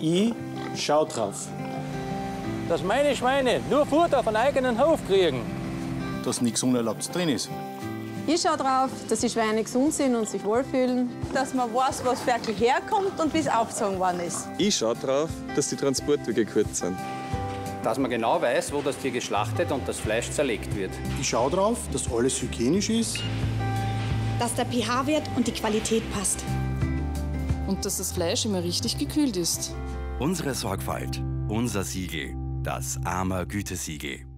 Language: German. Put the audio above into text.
Ich schau drauf. Dass meine Schweine nur Futter auf einen eigenen Hof kriegen. Dass nichts Unerlaubtes drin ist. Ich schaue drauf, dass die Schweine gesund sind und sich wohlfühlen. Dass man weiß, was wirklich herkommt und wie es aufgezogen worden ist. Ich schaue drauf, dass die Transportwege kurz sind. Dass man genau weiß, wo das Tier geschlachtet und das Fleisch zerlegt wird. Ich schau drauf, dass alles hygienisch ist. Dass der pH-Wert und die Qualität passt. Und dass das Fleisch immer richtig gekühlt ist. Unsere Sorgfalt, unser Siegel, das Armer Gütesiegel.